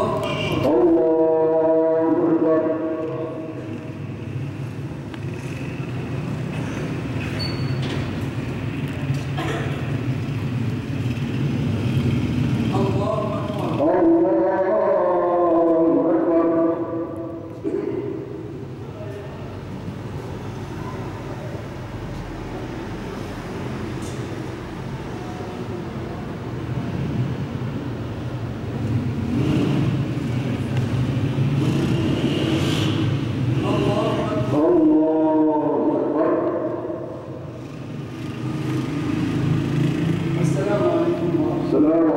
Allah السلام